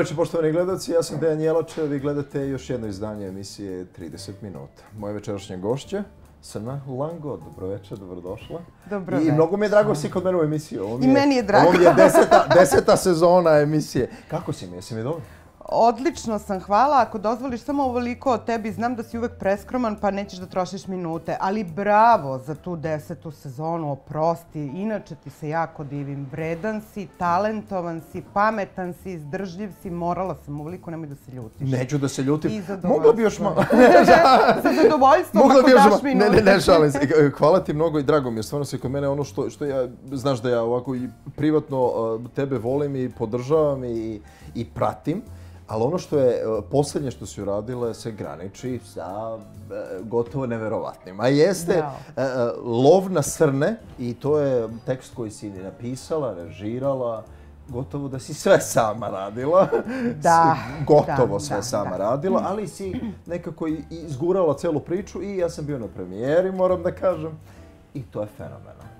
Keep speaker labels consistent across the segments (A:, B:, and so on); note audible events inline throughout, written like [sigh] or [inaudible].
A: Večer, poštovani gledalci. Ja sam Dejan Jelače, vi gledate još jedno izdanje emisije 30 minuta. Moje večerašnje gošće, Srna Lango. Dobro večer, dobrodošla.
B: Dobro
A: I
B: večer.
A: mnogo mi je drago si kod mene u emisiji. Ovo
B: I meni je drago.
A: Ovo mi je deseta, deseta sezona emisije. Kako si mi? Jesi mi dobro?
B: Odlično sam, hvala. Ako dozvoliš samo ovoliko o tebi, znam da si uvek preskroman pa nećeš da trošiš minute. Ali bravo za tu desetu sezonu, oprosti. Inače ti se jako divim. Vredan si, talentovan si, pametan si, izdržljiv si. Morala sam ovoliko, nemoj da se ljutiš.
A: Neću da se ljutim.
B: I
A: Mogla bi još malo... [laughs]
B: Sa zadovoljstvom,
A: Mogla
B: ako
A: bi još
B: daš minute.
A: Ne, ne, ne, šalim se. [laughs] Hvala ti mnogo i drago mi je. Stvarno se kod mene ono što, što ja, znaš da ja ovako i privatno tebe volim i podržavam i, i pratim. Ali ono što je uh, poslednje što si uradila se graniči sa uh, gotovo neverovatnim. A jeste uh, lov na srne i to je tekst koji si napisala, režirala, gotovo da si sve sama radila. [laughs]
B: Da,
A: gotovo
B: da,
A: sve
B: da,
A: sama
B: da.
A: radila, ali si nekako izgurala celu priču i ja sam bio na premijeri, moram da kažem. I to je fenomenalno.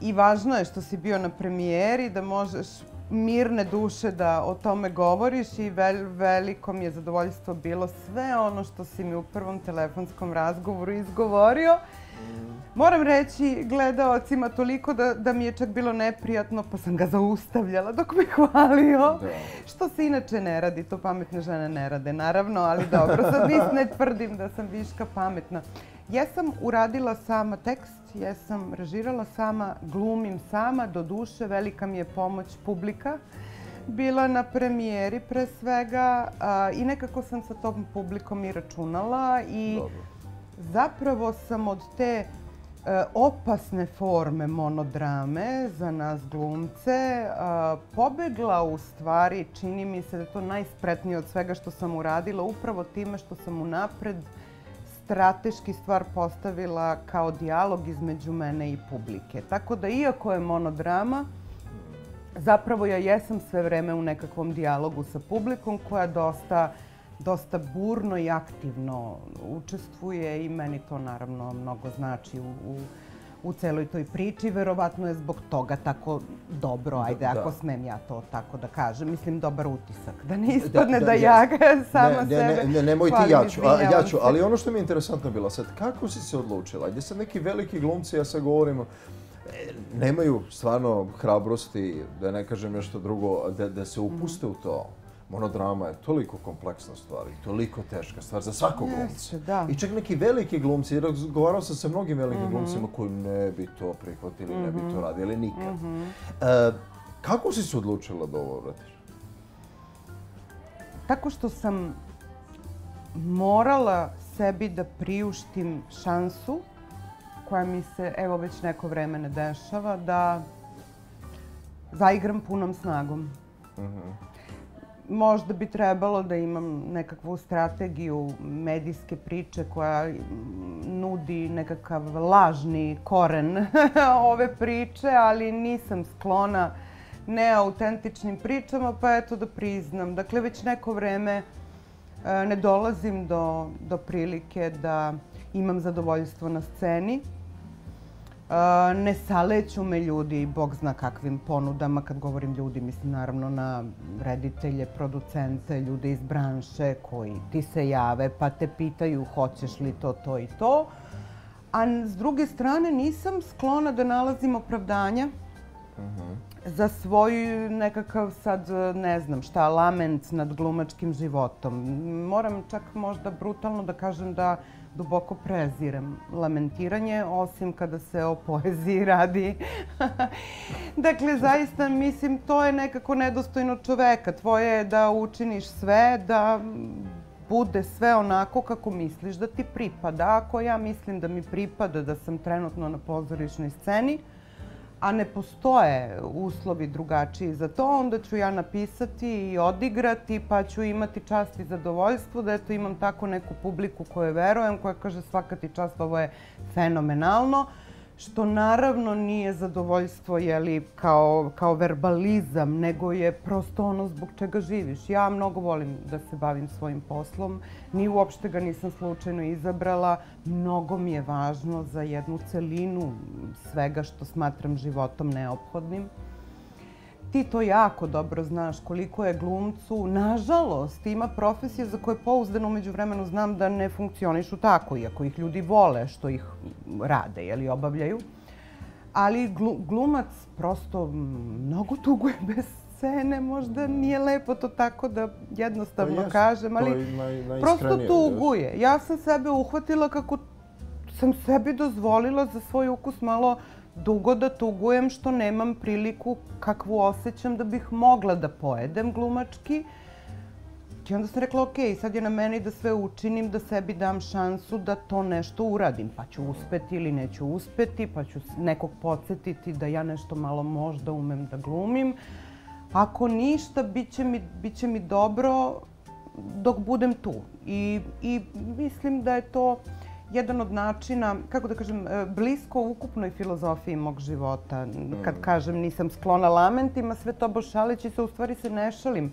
B: I važno je što si bio na premijeri, da možeš mirne duše da o tome govoriš i vel, veliko mi je zadovoljstvo bilo sve ono što si mi u prvom telefonskom razgovoru izgovorio. Moram reći gledaocima toliko da, da mi je čak bilo neprijatno, pa sam ga zaustavljala dok me hvalio.
A: Da.
B: Što se inače ne radi, to pametne žene ne rade, naravno, ali dobro, sad nis ne tvrdim da sam viška pametna. Jesam uradila sama tekst, jesam režirala sama, glumim sama, do duše, velika mi je pomoć publika. Bila na premijeri pre svega a, i nekako sam sa tom publikom i računala i
A: Dobro.
B: zapravo sam od te e, opasne forme monodrame za nas glumce a, pobegla u stvari, čini mi se da je to najspretnije od svega što sam uradila, upravo time što sam unapred strateški stvar postavila kao dijalog između mene i publike. Tako da iako je monodrama, zapravo ja jesam sve vreme u nekakvom dijalogu sa publikom koja dosta dosta burno i aktivno učestvuje i meni to naravno mnogo znači u, u, u celoj toj priči. Verovatno je zbog toga tako dobro, ajde,
A: Da.
B: ako smem ja to tako da kažem. Mislim, dobar utisak. Da ne ispadne da,
A: da,
B: ja sama
A: ne,
B: sebe
A: ne, ne, nemoj ti, ja ću, a, ja
B: izvinjavam
A: ću,
B: se.
A: ali ono što mi je interesantno bilo sad, kako si se odlučila? Gdje sad neki veliki glumci, ja sad govorim, e, nemaju stvarno hrabrosti, da ne kažem nešto drugo, da, da se upuste u to. Monodrama je toliko kompleksna stvar i toliko teška stvar za svakog glumca.
B: Da.
A: I čak neki veliki glumci, razgovarao sam sa mnogim velikim
B: Mhm.
A: glumcima koji ne bi to prihvatili, ne bi to radili nikad. E, kako si se odlučila da ovo uradiš?
B: Tako što sam morala sebi da priuštim šansu koja mi se evo već neko vreme ne dešava da zaigram punom snagom. Možda bi trebalo da imam nekakvu strategiju medijske priče koja nudi nekakav lažni koren [laughs] ove priče, ali nisam sklona neautentičnim pričama, pa eto da priznam. Dakle, već neko vreme e, ne dolazim do, do prilike da imam zadovoljstvo na sceni. Ne saleću me ljudi, bog zna kakvim ponudama, kad govorim ljudi, mislim naravno na reditelje, producente, ljude iz branše koji ti se jave pa te pitaju hoćeš li to, to i to. A s druge strane nisam sklona da nalazim opravdanja za svoj nekakav sad, ne znam šta, lament nad glumačkim životom. Moram čak možda brutalno da kažem da duboko prezirem lamentiranje, osim kada se o poeziji [laughs] radi. dakle, zaista, mislim, to je nekako nedostojno čoveka. Tvoje je da učiniš sve, da bude sve onako kako misliš da ti pripada. Ako ja mislim da mi pripada da sam trenutno na pozorišnoj sceni, a ne postoje uslovi drugačiji za to, onda ću ja napisati i odigrati, pa ću imati čast i zadovoljstvo da eto imam tako neku publiku koju verujem, koja kaže svaka ti čast, ovo je fenomenalno, što naravno nije zadovoljstvo jeli, kao, kao verbalizam, nego je prosto ono zbog čega živiš. Ja mnogo volim da se bavim svojim poslom, ni uopšte ga nisam slučajno izabrala. Mnogo mi je važno za jednu celinu svega što smatram životom neophodnim. Ti to jako dobro znaš koliko je glumcu, nažalost, ima profesije za koje pouzdano umeđu vremenu znam da ne funkcionišu tako, iako ih ljudi vole što ih rade, jeli, obavljaju. Ali glu, glumac prosto mnogo tuguje [laughs] bez scene, možda nije lepo to tako da jednostavno
A: jest,
B: kažem, ali
A: je naj-
B: prosto tuguje. Ja sam sebe uhvatila kako sam sebi dozvolila za svoj ukus malo dugo da tugujem što nemam priliku kakvu osjećam da bih mogla da pojedem glumački. I onda sam rekla, ok, sad je na meni da sve učinim, da sebi dam šansu da to nešto uradim. Pa ću uspeti ili neću uspeti, pa ću nekog podsjetiti da ja nešto malo možda umem da glumim. Ako ništa, bit će mi, bit će mi dobro dok budem tu. I, I mislim da je to jedan od načina, kako da kažem, e, blisko ukupnoj filozofiji mog života. Kad kažem nisam sklona lamentima, sve to bošaleći se, u stvari se ne šalim.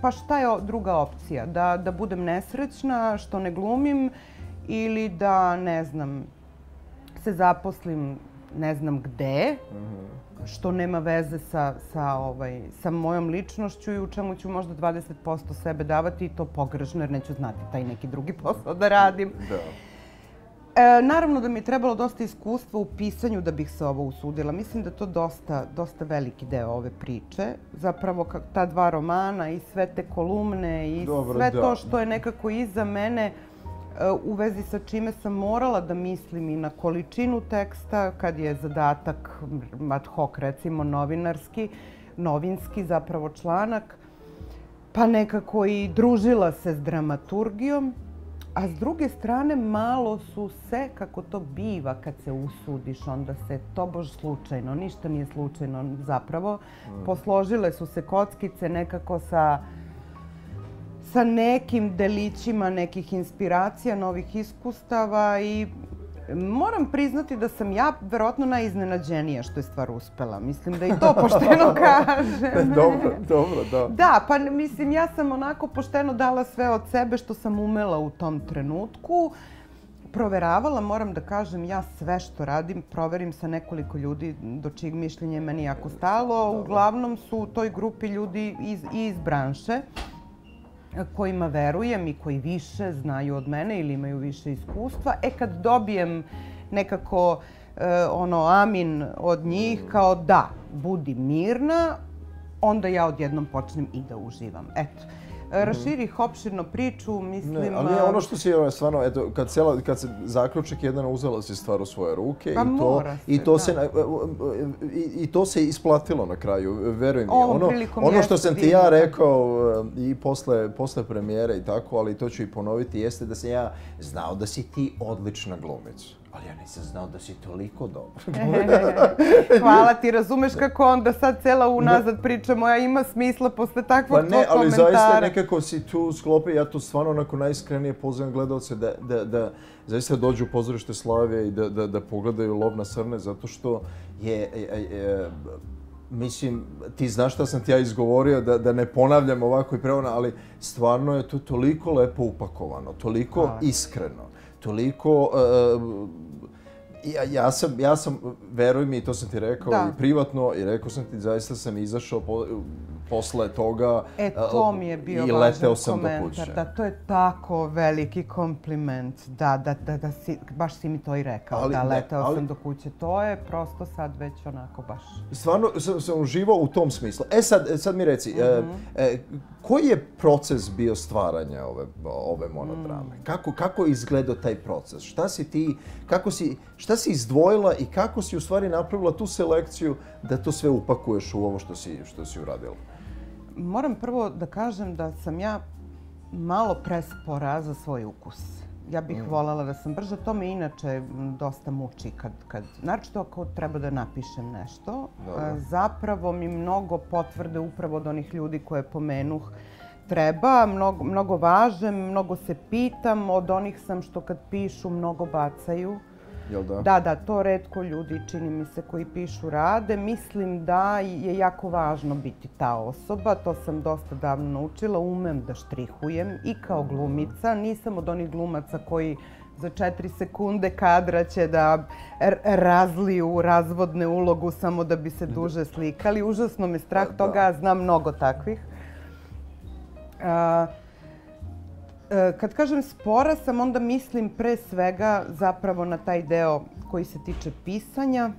B: Pa šta je druga opcija? Da, da budem nesrećna, što ne glumim, ili da, ne znam, se zaposlim ne znam gde, što nema veze sa, sa, ovaj, sa mojom ličnošću i u čemu ću možda 20% sebe davati i to pogrešno jer neću znati taj neki drugi posao da radim.
A: Da.
B: E, naravno da mi je trebalo dosta iskustva u pisanju da bih se ovo usudila. Mislim da je to dosta, dosta veliki deo ove priče. Zapravo ta dva romana i sve te kolumne i
A: Dobro,
B: sve
A: da.
B: to što je nekako iza mene e, u vezi sa čime sam morala da mislim i na količinu teksta kad je zadatak ad hoc recimo novinarski, novinski zapravo članak, pa nekako i družila se s dramaturgijom. A s druge strane, malo su se, kako to biva kad se usudiš, onda se tobož slučajno, ništa nije slučajno zapravo, posložile su se kockice nekako sa sa nekim delićima nekih inspiracija, novih iskustava i moram priznati da sam ja verovatno najiznenađenija što je stvar uspela. Mislim da i to pošteno [laughs] kažem.
A: dobro, dobro, da.
B: Da, pa mislim, ja sam onako pošteno dala sve od sebe što sam umela u tom trenutku. Proveravala, moram da kažem, ja sve što radim proverim sa nekoliko ljudi do čijeg mišljenja je meni jako stalo. Uglavnom su u toj grupi ljudi iz, iz branše kojima verujem i koji više znaju od mene ili imaju više iskustva. E kad dobijem nekako e, ono amin od njih kao da, budi mirna, onda ja odjednom počnem i da uživam. Eto. E, Raširih opširno priču, mislim...
A: Ne, ali je ono što si stvarno, eto, kad, cijela, kad se zaključak jedan uzela si stvar u svoje ruke
B: Pa
A: i to,
B: mora
A: i
B: se,
A: to
B: da.
A: se, na- i, i to se isplatilo na kraju, veruj mi.
B: Ovom
A: ono, ono što sam ti ja
B: da.
A: rekao e, i posle, posle premijere i tako, ali to ću i ponoviti, jeste da sam ja znao da si ti odlična glumica. Ali ja nisam znao da si toliko dobra. [laughs] [laughs]
B: Hvala ti, razumeš kako onda sad cela unazad priča moja ima smisla posle takvog
A: Pa
B: tvog
A: ne, ali
B: komentara.
A: zaista nekako si tu sklopio, ja to stvarno onako najiskrenije pozivam gledalce da, da, da zaista dođu u pozorište Slavije i da, da, da pogledaju Lov na srne, zato što je, je, je Mislim, ti znaš šta sam ti ja izgovorio, da, da ne ponavljam ovako i preona, ali stvarno je to toliko lepo upakovano, toliko
B: Hvala.
A: iskreno, toliko... e, ja, ja, sam, ja sam, veruj mi, to sam ti rekao
B: Da.
A: i privatno, i rekao sam ti, zaista sam izašao po, posle toga
B: E, to mi je bio
A: i leteo sam do
B: komentar.
A: kuće.
B: Da, to je tako veliki kompliment. Da, da, da, da si, baš si mi to i rekao.
A: Ali
B: da,
A: ne,
B: leteo
A: ali-
B: sam do kuće. To je prosto sad već onako baš...
A: Stvarno sam, sam uživao u tom smislu. E sad, sad mi reci, e,
B: Mhm.
A: e, koji je proces bio stvaranja ove, ove monodrame?
B: Mm.
A: Kako, kako je izgledao taj proces? Šta si ti, kako si, šta si izdvojila i kako si u stvari napravila tu selekciju da to sve upakuješ u ovo što si, što si uradila?
B: Moram prvo da kažem da sam ja malo prespora za svoj ukus. Ja bih
A: Mm.
B: voljela da sam brža. To me inače dosta muči kad, kad naročito ako treba da napišem nešto.
A: Dobro.
B: Zapravo mi mnogo potvrde upravo od onih ljudi koje pomenuh treba, mnogo, mnogo važem, mnogo se pitam, od onih sam što kad pišu mnogo bacaju.
A: Jel da?
B: Da, da, to redko ljudi, čini mi se, koji pišu rade. Mislim da je jako važno biti ta osoba, to sam dosta davno naučila, umem da štrihujem i kao glumica. Nisam od onih glumaca koji za četiri sekunde kadra će da razliju razvodne ulogu samo da bi se duže slikali. Užasno me strah da. toga, znam mnogo takvih. E, kad kažem spora sam, onda mislim pre svega zapravo na taj deo koji se tiče pisanja.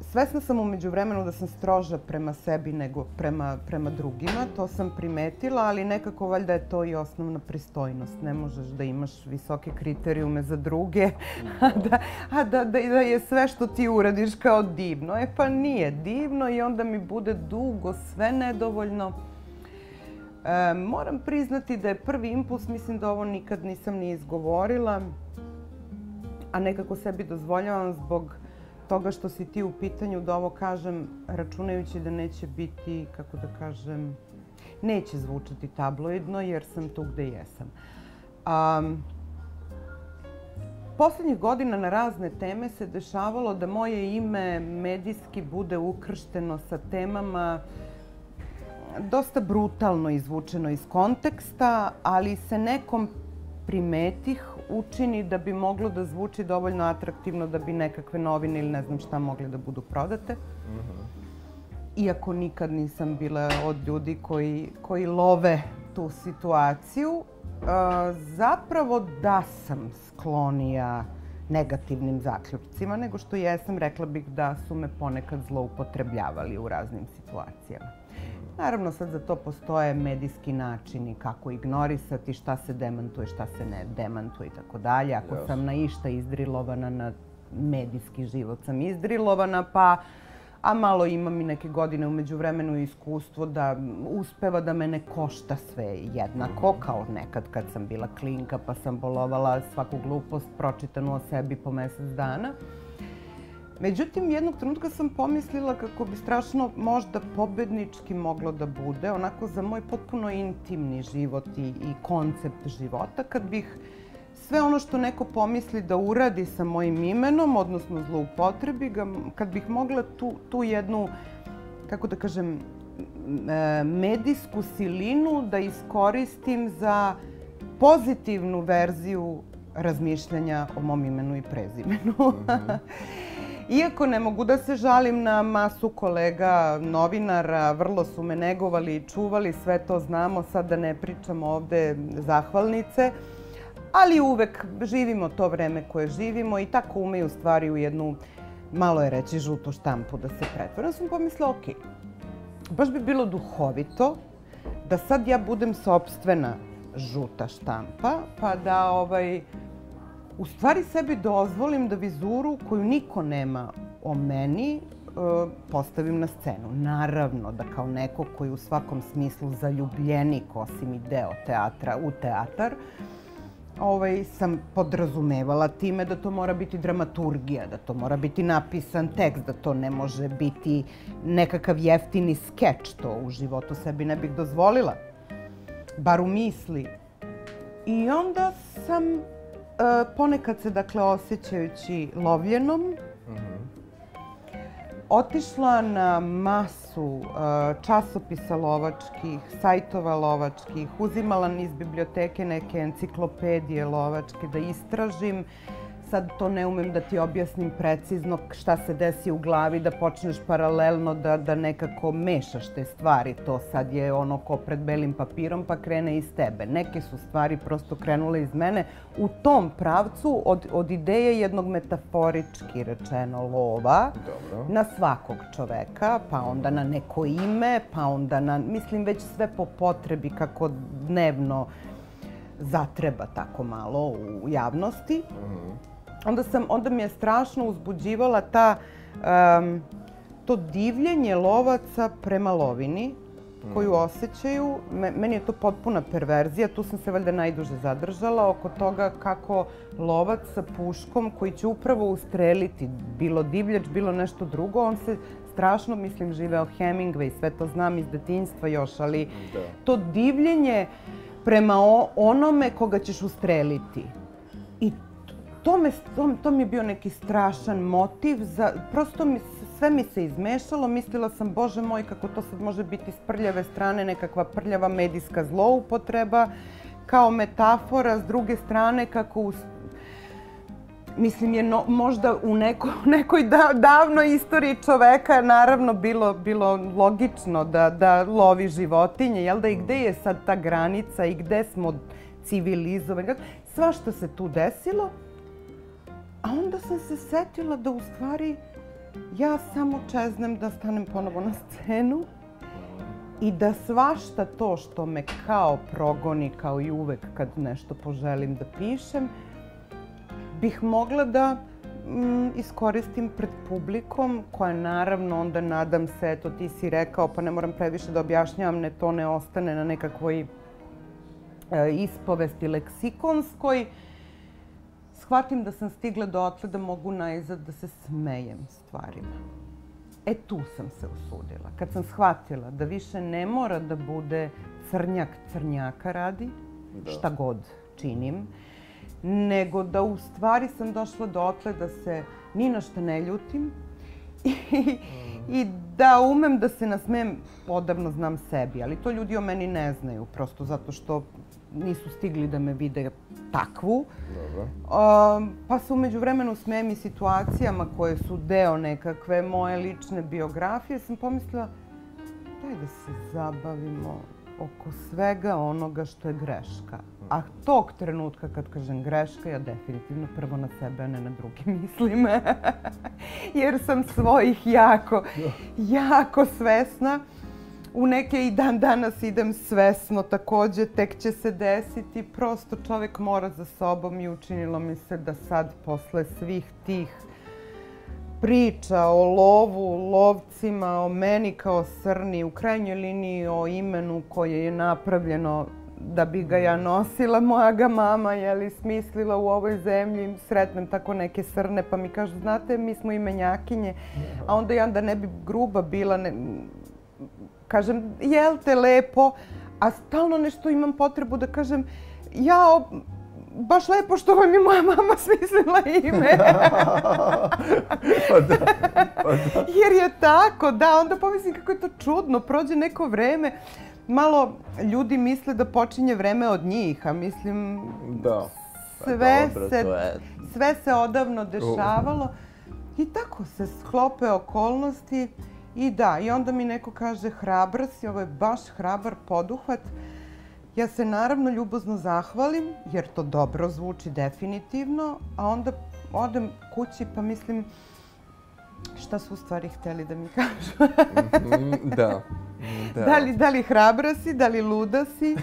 B: Svesna sam umeđu vremenu da sam stroža prema sebi nego prema, prema drugima, to sam primetila, ali nekako valjda je to i osnovna pristojnost. Ne možeš da imaš visoke kriterijume za druge, [laughs] a da, a da, da, da je sve što ti uradiš kao divno. E pa nije divno i onda mi bude dugo sve nedovoljno. E, moram priznati da je prvi impuls, mislim da ovo nikad nisam ni izgovorila, a nekako sebi dozvoljavam zbog toga što si ti u pitanju da ovo kažem računajući da neće biti, kako da kažem, neće zvučati tabloidno jer sam tu gde jesam. Um, Poslednjih godina na razne teme se dešavalo da moje ime medijski bude ukršteno sa temama dosta brutalno izvučeno iz konteksta, ali se nekom primetih učini da bi moglo da zvuči dovoljno atraktivno da bi nekakve novine ili ne znam šta mogle da budu prodate. Mm -hmm. Iako nikad nisam bila od ljudi koji, koji love tu situaciju, uh, zapravo da sam sklonija negativnim zaključcima, nego što jesam, rekla bih da su me ponekad zloupotrebljavali u raznim situacijama. Naravno, sad za to postoje medijski načini kako ignorisati, šta se demantuje, šta se ne demantuje i tako dalje. Ako yes. sam na išta izdrilovana, na medijski život sam izdrilovana, pa a malo imam i neke godine umeđu vremenu iskustvo da uspeva da me ne košta sve jednako, kao nekad kad sam bila klinka pa sam bolovala svaku glupost pročitanu o sebi po mesec dana. Međutim, jednog trenutka sam pomislila kako bi strašno možda pobednički moglo da bude, onako za moj potpuno intimni život i, i koncept života, kad bih sve ono što neko pomisli da uradi sa mojim imenom, odnosno zloupotrebi ga, kad bih mogla tu, tu jednu, kako da kažem, e, medijsku silinu da iskoristim za pozitivnu verziju razmišljanja o mom imenu i prezimenu. [laughs] Iako ne mogu da se žalim na masu kolega novinara, vrlo su me negovali i čuvali, sve to znamo, sad da ne pričam ovde zahvalnice, ali uvek živimo to vreme koje živimo i tako umeju stvari u jednu, malo je reći, žutu štampu da se pretvore. Ja sam pomislila, ok, baš bi bilo duhovito da sad ja budem sobstvena žuta štampa, pa da ovaj, u stvari sebi dozvolim da vizuru koju niko nema o meni e, postavim na scenu. Naravno da kao neko koji u svakom smislu zaljubljenik osim i deo teatra u teatar, ovaj, sam podrazumevala time da to mora biti dramaturgija, da to mora biti napisan tekst, da to ne može biti nekakav jeftini skeč, to u životu sebi ne bih dozvolila, bar u misli. I onda sam ponekad se, dakle, osjećajući lovljenom, mm -hmm. otišla na masu e, časopisa lovačkih, sajtova lovačkih, uzimala iz biblioteke neke enciklopedije lovačke da istražim sad to ne umem da ti objasnim precizno šta se desi u glavi, da počneš paralelno da, da nekako mešaš te stvari. To sad je ono ko pred belim papirom pa krene iz tebe. Neke su stvari prosto krenule iz mene u tom pravcu od, od ideje jednog metaforički rečeno lova Dobro. na svakog čoveka, pa onda na neko ime, pa onda na, mislim već sve po potrebi kako dnevno zatreba tako malo u javnosti. Mm -hmm onda, sam, onda mi je strašno uzbuđivala ta, um, to divljenje lovaca prema lovini koju mm. osjećaju. Meni je to potpuna perverzija, tu sam se valjda najduže zadržala oko toga kako lovac sa puškom koji će upravo ustreliti bilo divljač, bilo nešto drugo, on se strašno, mislim, živeo Hemingway, sve to znam iz detinjstva još, ali da. to divljenje prema onome koga ćeš ustreliti. I to, me, to, to mi je bio neki strašan motiv. Za, prosto mi, sve mi se izmešalo. Mislila sam, bože moj, kako to sad može biti s prljave strane, nekakva prljava medijska zloupotreba, kao metafora, s druge strane, kako u mislim je no, možda u neko, nekoj da, davnoj istoriji čoveka naravno bilo, bilo logično da, da lovi životinje, jel da i gde je sad ta granica i gde smo civilizovani. Svašta se tu desilo, a onda sam se setila da u stvari ja samo čeznem da stanem ponovo na scenu i da svašta to što me kao progoni, kao i uvek kad nešto poželim da pišem, bih mogla da mm, iskoristim pred publikom, koja naravno onda nadam se, eto ti si rekao, pa ne moram previše da objašnjavam, ne to ne ostane na nekakvoj e, ispovesti leksikonskoj. Shvatim da sam stigla dotle da mogu najzad da se smejem stvarima. E tu sam se usudila. Kad sam shvatila da više ne mora da bude crnjak crnjaka radi, da. šta god činim, nego da u stvari sam došla dotle da se ni na što ne ljutim [laughs] i, i da umem da se nasmem, odavno znam sebi, ali to ljudi o meni ne znaju, prosto zato što nisu stigli da me vide takvu. Dobro. Pa se umeđu vremenu smijem i situacijama koje su deo nekakve moje lične biografije. Sam pomislila, daj da se zabavimo oko svega onoga što je greška. A tog trenutka kad kažem greška, ja definitivno prvo na sebe, a ne na drugi [laughs] mislim. [laughs] Jer sam svojih jako, jako svesna. U neke i dan danas idem svesno takođe, tek će se desiti. Prosto čovek mora za sobom i učinilo mi se da sad posle svih tih priča o lovu, lovcima, o meni kao srni, u krajnjoj liniji o imenu koje je napravljeno da bi ga ja nosila, moja ga mama je li smislila u ovoj zemlji, sretnem tako neke srne, pa mi kažu, znate, mi smo imenjakinje, a onda ja da ne bi gruba bila, ne, kažem, jel te lepo, a stalno nešto imam potrebu da kažem, ja, baš lepo što vam je moja mama smislila ime. pa da, pa da. [laughs] Jer je tako, da, onda pomislim kako je to čudno, prođe neko vreme, malo ljudi misle da počinje vreme od njih, a mislim...
A: Da.
B: Pa sve, dobro, se, je... sve se odavno dešavalo. I tako se sklope okolnosti. I da, i onda mi neko kaže hrabra si, ovo je baš hrabar poduhvat. Ja se naravno ljubozno zahvalim, jer to dobro zvuči definitivno, a onda odem kući pa mislim šta su u stvari hteli da mi kažu.
A: mm, da.
B: Da. da. li, da li hrabra si, da li luda si?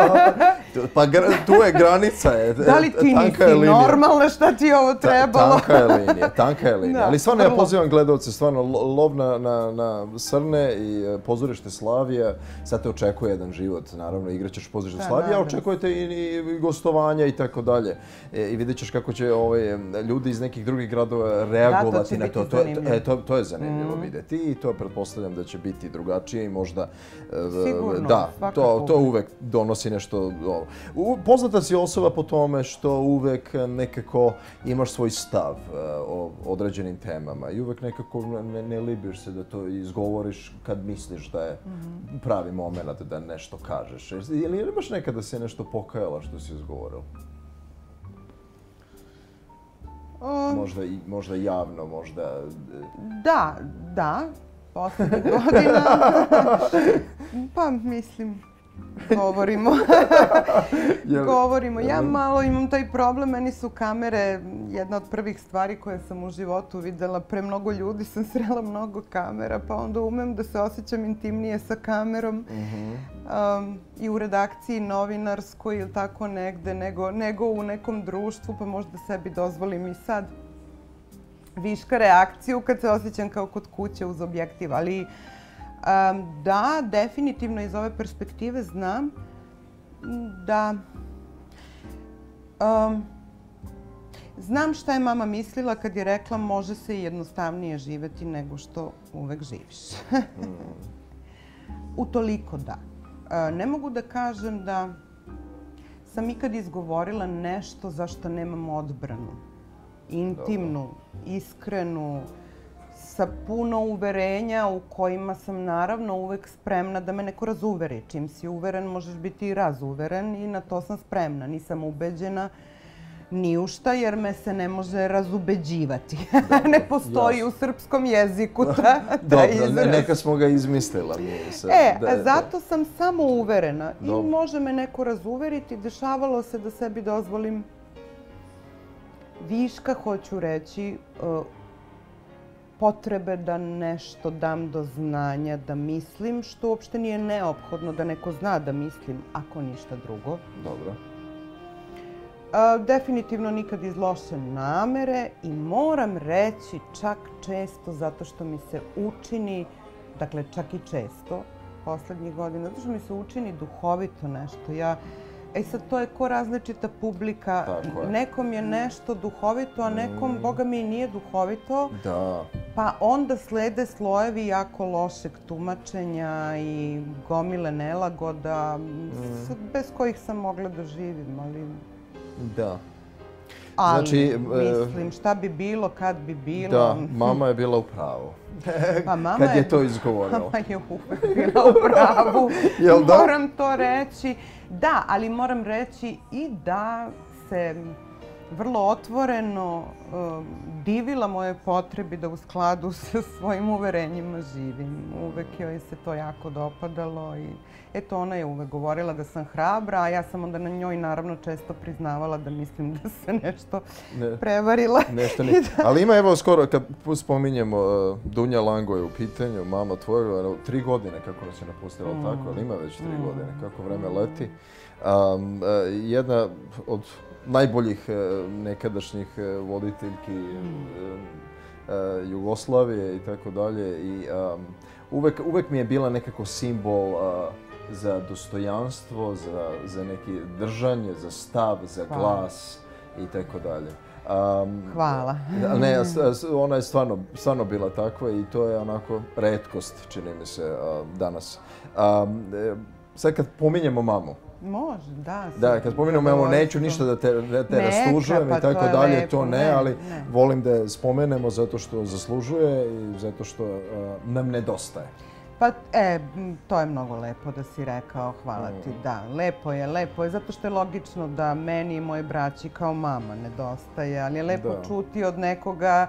B: [laughs]
A: pa tu je granica. Je,
B: da li ti nisi je normalna, šta ti je ovo trebalo?
A: Ta, tanka je linija, tanka je linija. [laughs] Da, Ali stvarno ja pozivam gledalce, stvarno lov na, na, na Srne i e, pozorište Slavija. Sad te očekuje jedan život, naravno, igraćeš pozorište da, Slavija, a očekujete i, i gostovanja i tako dalje. E, I vidjet ćeš kako će ovaj, ljudi iz nekih drugih gradova reagovati
B: da,
A: to
B: na to.
A: To, e, to, to je zanimljivo mm. videti i to pretpostavljam da će biti drugačije i možda...
B: E, Sigurno,
A: da, to, to uvek donosi nešto... U, poznata si osoba po tome što uvek nekako imaš svoj stav e, o određenim temama i uvek nekako ne, ne libiš se da to izgovoriš kad misliš da je -hmm. pravi moment da nešto kažeš. Ili imaš nekada da se nešto pokajala što si izgovorila? Um, možda, i, možda javno, možda... E,
B: da, da, poslednjih godina. [laughs] pa mislim, govorimo. [laughs] govorimo. Ja malo imam taj problem, meni su kamere jedna od prvih stvari koje sam u životu videla. Pre mnogo ljudi sam [laughs] srela mnogo kamera, pa onda umem da se osjećam intimnije sa kamerom. Uh -huh. um, I u redakciji novinarskoj ili tako negde, nego, nego u nekom društvu, pa možda sebi dozvolim i sad viška reakciju kad se osjećam kao kod kuće uz objektiv, ali um, da, definitivno iz ove perspektive znam da um, znam šta je mama mislila kad je rekla može se jednostavnije živeti nego što uvek živiš. mm. [laughs] Utoliko da. Uh, ne mogu da kažem da sam ikad izgovorila nešto za što nemam odbranu. Intimnu, iskrenu, sa puno uverenja u kojima sam naravno uvek spremna da me neko razuveri. Čim si uveren, možeš biti i razuveren i na to sam spremna. Nisam ubeđena ni u šta jer me se ne može razubeđivati. [laughs] ne postoji u srpskom jeziku [laughs] ta, ta
A: Dobro,
B: izraz.
A: neka smo ga izmislila. mi sad.
B: E,
A: Da, da.
B: zato sam samo uverena i
A: Dobro.
B: može me neko razuveriti. Dešavalo se da sebi dozvolim viška, hoću reći, uh, potrebe da nešto dam do znanja, da mislim, što uopšte nije neophodno da neko zna da mislim, ako ništa drugo.
A: Dobro.
B: A, definitivno nikad iz loše namere i moram reći čak često zato što mi se učini, dakle čak i često, poslednjih godina, zato što mi se učini duhovito nešto. Ja, e sad to je ko različita publika.
A: Tako je.
B: Nekom je nešto duhovito, a nekom, boga mi, nije duhovito.
A: Da.
B: Pa onda slede slojevi jako lošeg tumačenja i gomile nelagoda, s- bez kojih sam mogla da živim, ali
A: Da.
B: Ali,
A: Znači, e,
B: mislim, šta bi bilo kad bi bilo.
A: Da, mama je bila u pravu. [laughs]
B: Pa mama
A: Kad je to izgovorila. [laughs]
B: Mama je uvek bila u pravu. [laughs]
A: Jel da?
B: Moram to reći. Da, ali moram reći i da se vrlo otvoreno um, divila moje potrebi da u skladu [laughs] sa svojim uverenjima živim. Uvek joj se to jako dopadalo i eto ona je uvek govorila da sam hrabra, a ja sam onda na njoj naravno često priznavala da mislim da se nešto
A: Ne.
B: prevarila.
A: Nešto [laughs] ni... Ali ima evo skoro, kad spominjemo uh, Dunja Lango je u pitanju, mama tvoja, tri godine kako nas je napustila, tako, ali ima već tri godine, kako vreme leti. Um, uh, jedna od najboljih uh, nekadašnjih uh, voditeljki uh, Jugoslavije i tako dalje i uvek, uvek mi je bila nekako simbol za dostojanstvo, za, za neki držanje, za stav, za
B: Hvala.
A: glas i tako dalje. Um,
B: Hvala.
A: da, Ne, ona je stvarno, stvarno bila takva i to je onako retkost, čini mi se, danas. Um, e, sad kad pominjemo mamu,
B: Može, da.
A: da, kad pominjemo mamu, neću ništa da te, da te
B: Neka,
A: rastužujem
B: pa
A: i tako
B: to je
A: dalje,
B: lepo,
A: to ne, ali
B: ne.
A: volim da spomenemo zato što zaslužuje i zato što a, nam nedostaje.
B: Pa, e, to je mnogo lepo da si rekao, hvala ti. Da, lepo je, lepo je, zato što je logično da meni i moje braći kao mama nedostaje, ali je lepo
A: Da.
B: čuti od nekoga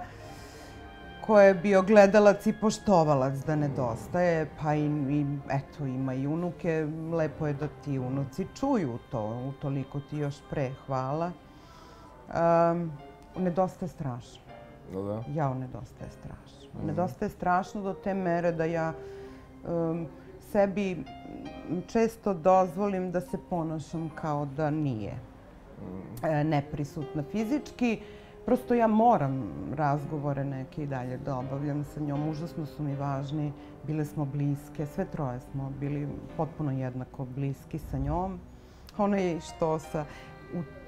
B: ko je bio gledalac i poštovalac da nedostaje, pa i, i eto, ima i unuke, lepo je da ti unuci čuju to, utoliko ti još pre, hvala. Um, nedostaje strašno.
A: No da?
B: Jao, nedostaje strašno. Nedostaje strašno do te mere da ja um, sebi često dozvolim da se ponašam kao da nije e, neprisutna fizički. Prosto ja moram razgovore neke i dalje da obavljam sa njom. Užasno su mi važni. Bile smo bliske, sve troje smo bili potpuno jednako bliski sa njom. Ona je što sa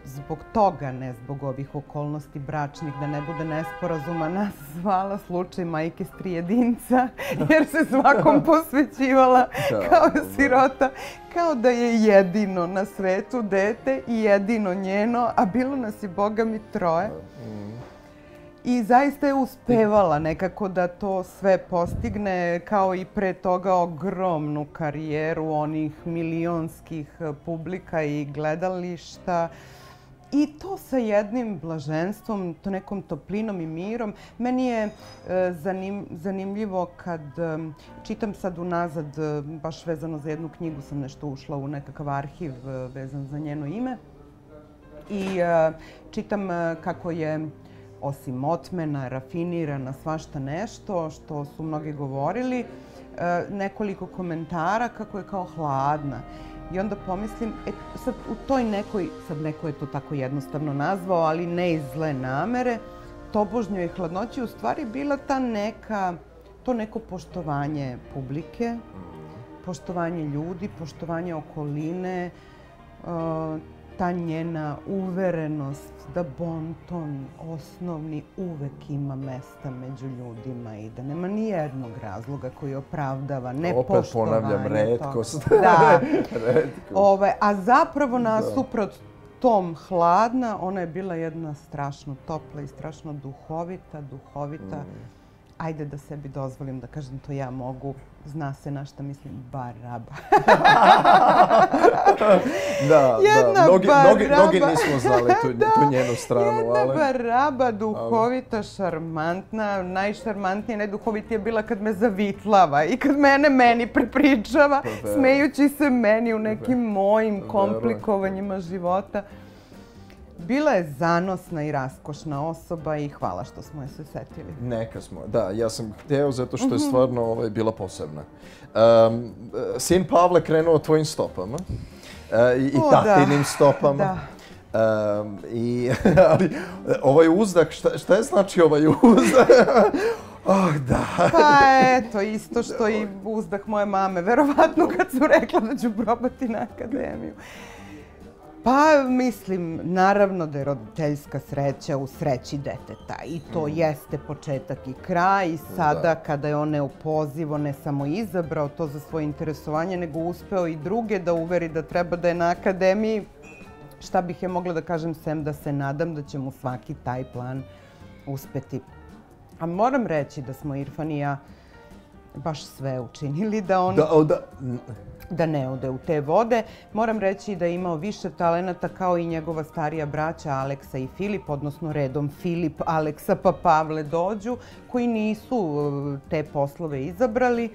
B: zbog toga, ne zbog ovih okolnosti bračnih, da ne bude nesporazuma, nas zvala slučaj majke s tri jedinca, jer se svakom [laughs] posvećivala
A: Da,
B: kao
A: da.
B: sirota, kao da je jedino na svetu dete i jedino njeno, a bilo nas je, boga mi, troje.
A: Mm.
B: I zaista je uspevala nekako da to sve postigne, kao i pre toga ogromnu karijeru onih milionskih eh, publika i gledališta. I to sa jednim blaženstvom, to nekom toplinom i mirom. Meni je e, zanim, zanimljivo kad e, čitam sad unazad, e, baš vezano za jednu knjigu sam nešto ušla u nekakav arhiv vezan za njeno ime. I čitam kako je osim otmena, rafinirana, svašta nešto, što su mnogi govorili, nekoliko komentara kako je kao hladna. I onda pomislim, e, sad u toj nekoj, sad neko je to tako jednostavno nazvao, ali ne iz zle namere, tobožnjoj hladnoći u stvari bila ta neka, to neko poštovanje publike, poštovanje ljudi, poštovanje okoline, e, ta njena uverenost da bonton osnovni uvek ima mesta među ljudima i da nema ni jednog razloga koji opravdava nepoštovanje.
A: Opet ponavljam,
B: toga.
A: retkost.
B: Da. [laughs]
A: Retkost.
B: Ove, a zapravo nasuprot tom hladna, ona je bila jedna strašno topla i strašno duhovita, duhovita. Mm ajde da sebi dozvolim da kažem to ja mogu, zna se na šta mislim, baraba. [laughs]
A: da, jedna da, mnogi, baraba. Mnogi, mnogi nismo znali tu, [laughs] da, tu njenu stranu.
B: Jedna ali... baraba, duhovita, ali... šarmantna, najšarmantnija, najduhovitija bila kad me zavitlava i kad mene meni prepričava, pa smejući se meni u nekim mojim komplikovanjima života. Bila je zanosna i raskošna osoba i hvala što smo je se setili.
A: Neka smo, da. Ja sam hteo zato što je mhm. stvarno ovaj, bila posebna. Um, sin Pavle krenuo tvojim stopama uh, i, i da. tatinim da. stopama. Da. Um, i, [laughs] ali ovaj uzdak, šta, šta je znači ovaj uzdak? [laughs] Oh, da.
B: Pa eto, isto što i uzdak moje mame, verovatno kad su rekla da ću probati na akademiju. Pa mislim, naravno da je roditeljska sreća u sreći deteta i to mm. jeste početak i kraj i sada da. kada je on neopozivo ne samo izabrao to za svoje interesovanje, nego uspeo i druge da uveri da treba da je na akademiji, šta bih je mogla da kažem sem da se nadam da će mu svaki taj plan uspeti. A moram reći da smo Irfan i ja baš sve učinili da on...
A: Da, da,
B: da ne ode u te vode. Moram reći da je imao više talenata kao i njegova starija braća Aleksa i Filip, odnosno redom Filip, Aleksa pa Pavle dođu, koji nisu e, te poslove izabrali.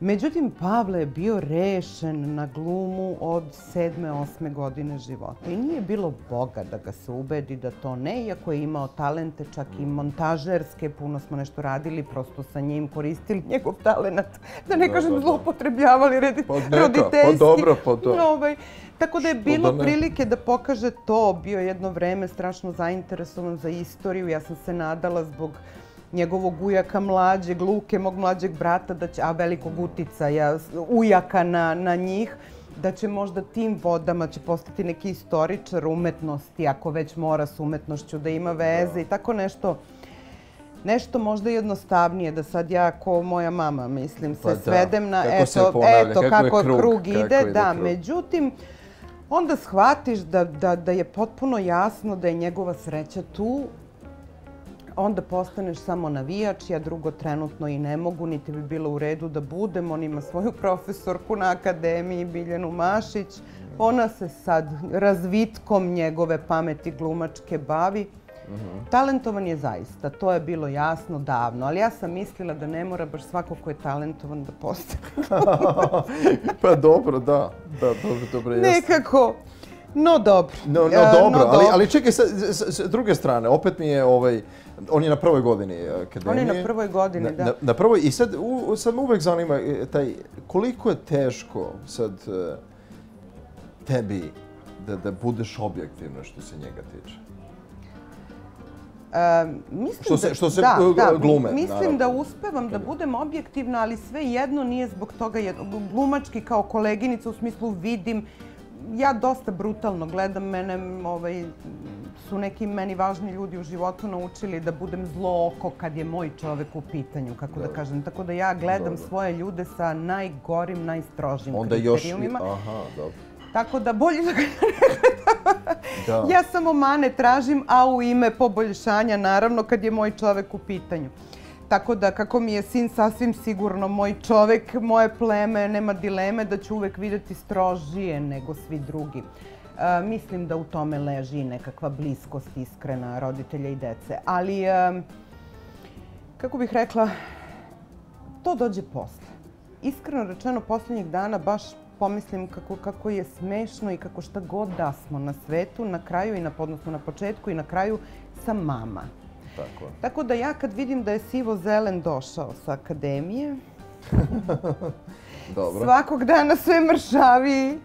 B: Međutim, Pavle je bio rešen na glumu od sedme, osme godine života. I nije bilo Boga da ga se ubedi da to ne, iako je imao talente, čak i montažerske, puno smo nešto radili, prosto sa njim koristili njegov talenat, da ne da, kažem da, da. zloupotrebljavali redi, pa roditeljski.
A: Pa dobro, pa to.
B: Ovaj, tako da je bilo da prilike da pokaže to. Bio jedno vreme strašno zainteresovan za istoriju. Ja sam se nadala zbog njegovog ujaka mlađeg, Luke, mog mlađeg brata, da će, a velikog uticaja, ujaka na, na njih, da će možda tim vodama će postati neki istoričar umetnosti, ako već mora s umetnošću da ima veze i tako nešto nešto možda jednostavnije, da sad ja ko moja mama, mislim, se pa da. svedem na, kako eto, ponavlja, eto kako, kako krug, krug ide, kako da, krug. međutim, onda shvatiš da, da, da je potpuno jasno da je njegova sreća tu onda postaneš samo navijač, ja drugo trenutno i ne mogu, niti bi bilo u redu da budem. On ima svoju profesorku na akademiji, Biljanu Mašić. Ona se sad razvitkom njegove pameti glumačke bavi. Mm -hmm. Talentovan je zaista, to je bilo jasno davno, ali ja sam mislila da ne mora baš svako ko je talentovan da postane. [laughs] [laughs]
A: pa dobro, da, da, dobro, dobro, jeste.
B: Nekako, no dobro.
A: No, no dobro, no, ali, ali čekaj, sa, sa, sa druge strane, opet mi je ovaj, On je na prvoj godini e, akademije.
B: On je na prvoj godini, na, da.
A: Na, na prvoj, i sad, u, sad me uvek zanima e, taj, koliko je teško sad uh, tebi da, da budeš objektivno što se njega tiče?
B: Uh, mislim
A: što se, što se da, da, glume,
B: Mislim
A: naravno.
B: da uspevam da budem objektivna, ali sve jedno nije zbog toga jedno. Glumački kao koleginica u smislu vidim ja dosta brutalno gledam, mene ovaj, su neki meni važni ljudi u životu naučili da budem zlo oko kad je moj čovek u pitanju, kako da, da kažem. Tako da ja gledam dobro. svoje ljude sa najgorim, najstrožim Onda kriterijumima.
A: Onda još, aha, dobro.
B: Tako da bolje da [laughs] da. Ja samo mane tražim, a u ime poboljšanja, naravno, kad je moj čovek u pitanju. Tako da, kako mi je sin sasvim sigurno moj čovek, moje pleme, nema dileme da ću uvek videti strožije nego svi drugi. E, mislim da u tome leži nekakva bliskost iskrena roditelja i dece. Ali, e, kako bih rekla, to dođe posle. Iskreno rečeno, poslednjih dana baš pomislim kako, kako je smešno i kako šta god da smo na svetu, na kraju i na, odnosno na početku i na kraju sam mama. Tako. Tako da ja kad vidim da je Sivo Zelen došao sa akademije, [laughs] Dobro. svakog dana sve mršavi,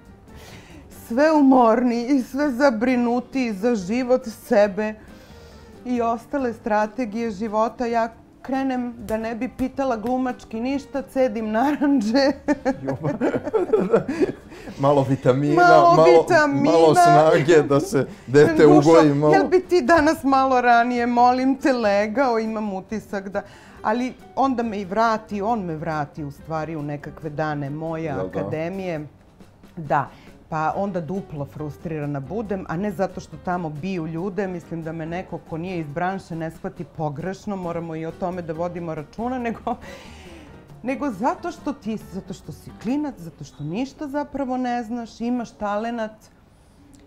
B: sve umorni i sve zabrinuti za život sebe i ostale strategije života, ja krenem da ne bi pitala glumački ništa, cedim naranđe. [laughs]
A: malo vitamina, malo, malo, vitamina. malo snage da se dete ugoji malo.
B: Jel bi ti danas malo ranije, molim te, legao, imam utisak da... Ali onda me i vrati, on me vrati u stvari u nekakve dane moje Jel akademije. Da. da. Pa onda duplo frustrirana budem, a ne zato što tamo biju ljude, mislim da me neko ko nije iz branše ne shvati pogrešno, moramo i o tome da vodimo računa, [laughs] nego nego zato što ti, zato što si klinac, zato što ništa zapravo ne znaš, imaš talenat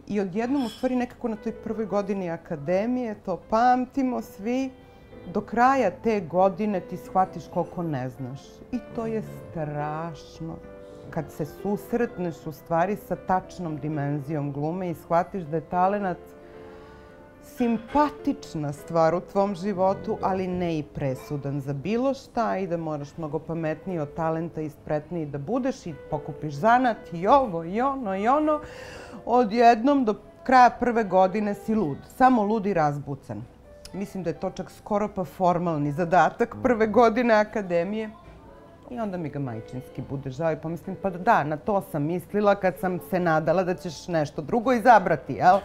B: i odjednom u stvari nekako na toj prvoj godini akademije, to pamtimo svi, do kraja te godine ti shvatiš koliko ne znaš. I to je strašno. Kad se susretneš u stvari sa tačnom dimenzijom glume i shvatiš da je talenat simpatična stvar u tvom životu, ali ne i presudan za bilo šta i da moraš mnogo pametniji od talenta i spretniji da budeš i pokupiš zanat i ovo i ono i ono. Odjednom do kraja prve godine si lud, samo lud i razbucan. Mislim da je to čak skoro pa formalni zadatak prve godine akademije. I onda mi ga majčinski bude žao i pomislim, pa da, na to sam mislila kad sam se nadala da ćeš nešto drugo izabrati, jel?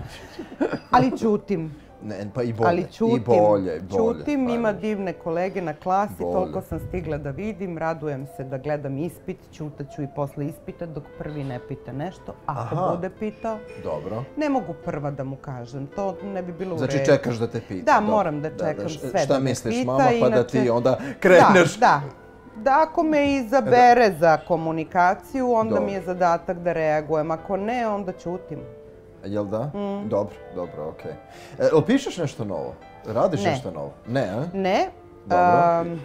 B: [laughs] Ali čutim.
A: Ne, pa i bolje,
B: Ali čutim,
A: i bolje, i bolje.
B: čutim,
A: pa,
B: ima divne kolege na klasi,
A: Bolje.
B: toliko sam stigla da vidim, radujem se da gledam ispit, ćutaću i posle ispita dok prvi ne pita nešto, ako
A: Aha.
B: bude pitao.
A: Dobro.
B: Ne mogu prva da mu kažem, to ne bi bilo u redu.
A: Znači čekaš da te pita.
B: Da, moram da čekam
A: š-
B: sve
A: Šta
B: da me
A: misliš,
B: pita,
A: mama, pa da ti
B: inače-
A: onda kreneš.
B: Da, da. Da, ako me izabere za komunikaciju, onda
A: Dobro.
B: mi je zadatak da reagujem. Ako ne, onda ćutim.
A: Jel da?
B: Mm.
A: Dobro, dobro, okej. E, jel pišeš nešto novo? Radiš
B: Ne.
A: nešto novo? Ne, a?
B: Ne.
A: Dobro.
B: am,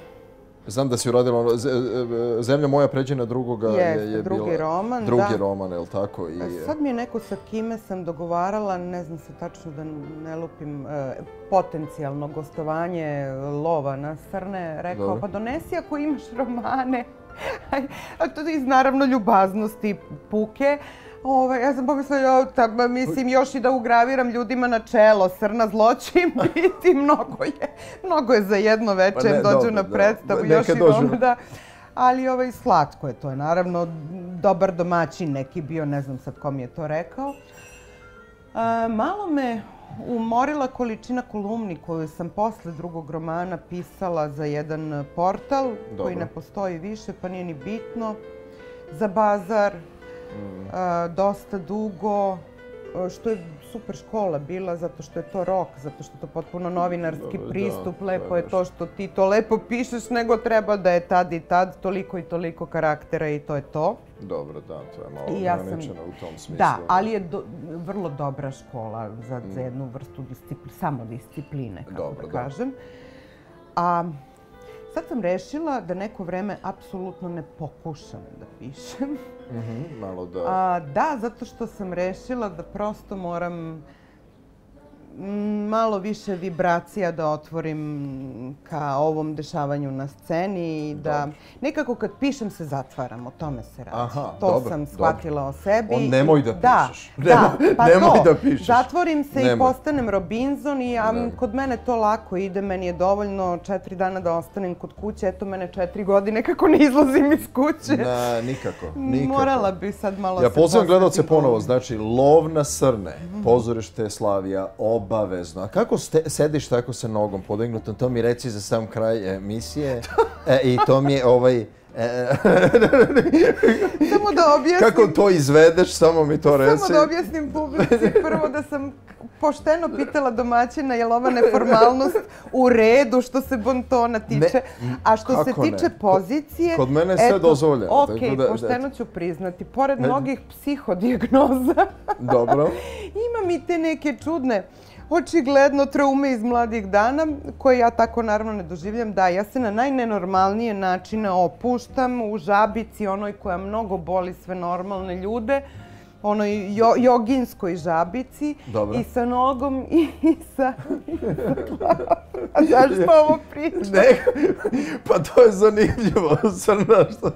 A: Znam da si uradila Z- e, Zemlja moja pređena drugoga je,
B: Jeste,
A: je
B: drugi
A: bila...
B: roman,
A: Drugi
B: da.
A: roman, jel tako? I,
B: E, Sad mi je neko sa kime sam dogovarala, ne znam se tačno da ne lupim, e, potencijalno gostovanje lova na srne. Rekao,
A: Dobro.
B: pa donesi ako imaš romane. [laughs] A to iz naravno ljubaznosti puke. Ovaj, ja sam pomislila, ba, mislim, još i da ugraviram ljudima na čelo, srna zlo će im biti, mnogo je, mnogo je za jedno večer,
A: Pa ne,
B: dođu
A: dobro,
B: na
A: da.
B: predstavu, još i
A: dođu.
B: da. Ali ovaj, slatko je to, je naravno dobar domaćin neki bio, ne znam sad ko mi je to rekao. A, malo me umorila količina kolumni koju sam posle drugog romana pisala za jedan portal koji
A: Dobro.
B: ne postoji više pa nije ni bitno. Za bazar, dosta dugo, što je super škola bila zato što je to rok, zato što je to potpuno novinarski
A: da,
B: pristup, lepo
A: je
B: je to što ti to lepo pišeš, nego treba da je tad i tad toliko i toliko karaktera i to je to.
A: Dobro, da, to je malo
B: sam-
A: ograničeno u tom smislu.
B: Da, ali je do, vrlo dobra škola za, za
A: Mm.
B: jednu vrstu discipli, samodiscipline, kako
A: Dobro,
B: da
A: da.
B: kažem. A sad sam rešila da neko vreme apsolutno ne pokušam da pišem.
A: Mhm, malo da...
B: A, da, zato što sam rešila da prosto moram mm, malo više vibracija da otvorim ka ovom dešavanju na sceni i da nekako kad pišem se zatvaram, o tome se radi.
A: Aha,
B: to
A: dobro,
B: sam
A: dobro.
B: shvatila o sebi.
A: On nemoj da
B: Da,
A: pišeš.
B: Da, [laughs]
A: Nemoj-
B: pa
A: nemoj
B: to.
A: da pišeš.
B: Zatvorim se i
A: Nemoj.
B: postanem Robinson i ja, kod mene to lako ide, meni je dovoljno četiri dana da ostanem kod kuće, eto mene četiri godine kako ne izlazim iz kuće.
A: Na, nikako, [laughs] nikako.
B: Morala bi sad malo
A: Ja
B: se
A: pozivam gledalce ponovo, znači lov na srne, pozorište Slavija, obavezno. A kako ste, sediš tako sa nogom podignutom, to mi reci za sam kraj emisije. [laughs] E, I to mi je ovaj... e, [laughs]
B: Samo da objasnim,
A: kako to izvedeš, samo mi to reci.
B: samo da objasnim publici prvo da sam pošteno pitala domaćina je li ova neformalnost u redu što se bontona tiče, a što se
A: ne?
B: tiče
A: Ko-
B: pozicije...
A: kod mene je sve dozvoljeno,
B: Ok,
A: tako da-
B: pošteno ću priznati, pored mnogih psihodijagnoza,
A: Dobro. [laughs]
B: Imam i te neke čudne, očigledno traume iz mladih dana, koje ja tako naravno ne doživljam. Da, ja se na najnenormalnije načine opuštam u žabici, onoj koja mnogo boli sve normalne ljude, onoj jo, joginskoj žabici
A: Dobro.
B: i sa nogom i, i sa. [laughs] A zašto ovo pričam?
A: Ne, pa to je zanimljivo, Srna, što-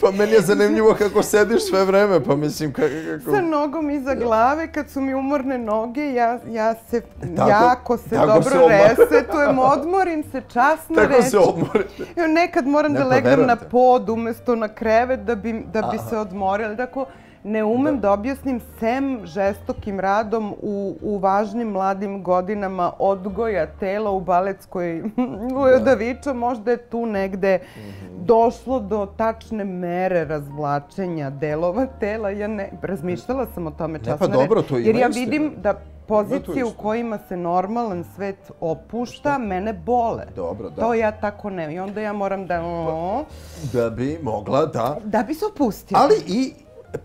A: Pa meni je zanimljivo kako sediš sve vreme, pa mislim kako... kako...
B: Sa nogom iza glave, kad su mi umorne noge, ja, ja se
A: Tako-
B: jako se
A: tako
B: dobro
A: se
B: resetujem, odmorim se časno
A: Tako
B: reći.
A: se odmori.
B: Evo, nekad moram
A: Ne,
B: da legnem na pod umjesto na krevet da bi, da bi
A: Aha.
B: se odmorila. Tako, ne umem da, objasnim sem žestokim radom u, u važnim mladim godinama odgoja tela u baletskoj [laughs] Vojodaviča. Možda je tu negde mhm. došlo do tačne mere razvlačenja delova tela. Ja ne, razmišljala sam o tome časno.
A: Ne, pa dobro, to ima
B: Jer ja vidim da pozicije u kojima se normalan svet opušta, mene bole.
A: Dobro, da.
B: To ja tako ne. I onda ja moram da... Pa,
A: da bi mogla, da.
B: Da bi se opustila.
A: Ali i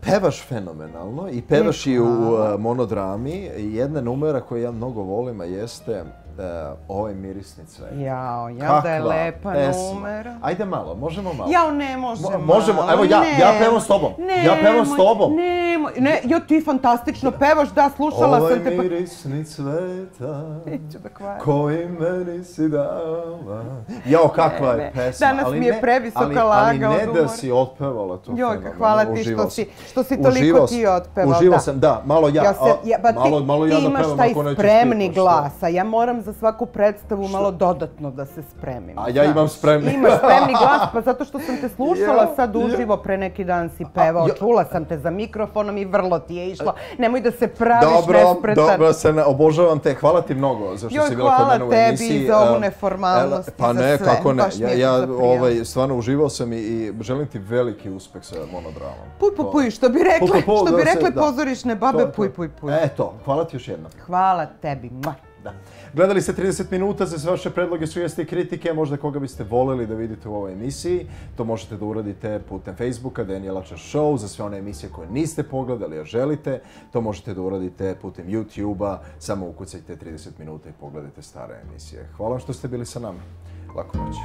A: pevaš fenomenalno i pevaš i u monodrami. Jedna numera koju ja mnogo volim, a jeste uh, ovaj mirisni cvet.
B: Jao, ja da je lepa pesma. numera.
A: Ajde malo, možemo malo.
B: Jao, ne možemo.
A: Mo možemo, evo ja, ne. ja pevam s tobom. Ne, ja pevam s tobom.
B: Ne, ne, jo ti fantastično pevaš, da, slušala
A: ovaj
B: sam te.
A: Ovaj mirisni cveta, [laughs] da koji meni si dala. Jao, kakva je pesma.
B: Danas mi je previsoka
A: ali,
B: laga
A: ali ne da si otpevala to
B: Joj, hvala ti što si, što si toliko ti otpevala.
A: Uživao sam, da, malo ja, ja, se, ja pa malo, malo ja da pevam
B: ako ti. Ti imaš taj spremni glas, a ja moram za svaku predstavu malo dodatno da se spremim.
A: A ja imam spremni.
B: Imaš spremni glas, pa zato što sam te slušala sad uživo pre neki dan si pevao. Čula sam te za mikrofonom i vrlo ti je išlo. Nemoj da se praviš nespretan.
A: Dobro, dobro, se obožavam te. Hvala ti mnogo za što si bila kod mene u emisiji.
B: Joj, hvala tebi za ovu neformalnost
A: Pa ne, kako ne. Ja, ja ovaj, stvarno uživao sam i, i želim ti veliki uspeh sa monodramom.
B: Puj, puj, puj, što bi rekle, što bi rekle pozorišne babe, puj, puj, puj.
A: Eto, hvala ti još jednom.
B: Hvala tebi.
A: Da. Gledali ste 30 minuta, za sve vaše predloge, sugestije i kritike, možda koga biste voleli da vidite u ovoj emisiji. To možete da uradite putem Facebooka, Danielača Show, za sve one emisije koje niste pogledali, a želite. To možete da uradite putem YouTube-a, samo ukucajte 30 minuta i pogledajte stare emisije. Hvala vam što ste bili sa nama. Lako noć.